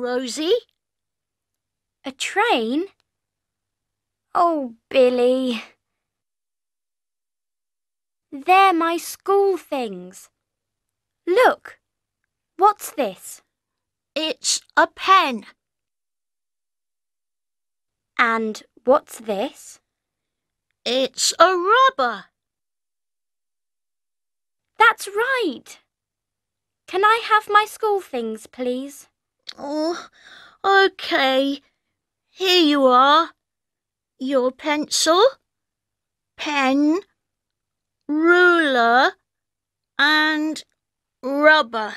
Rosie. A train? Oh, Billy. They're my school things. Look, what's this? It's a pen. And what's this? It's a rubber. That's right. Can I have my school things, please? Oh, okay. Here you are. Your pencil, pen, ruler, and rubber.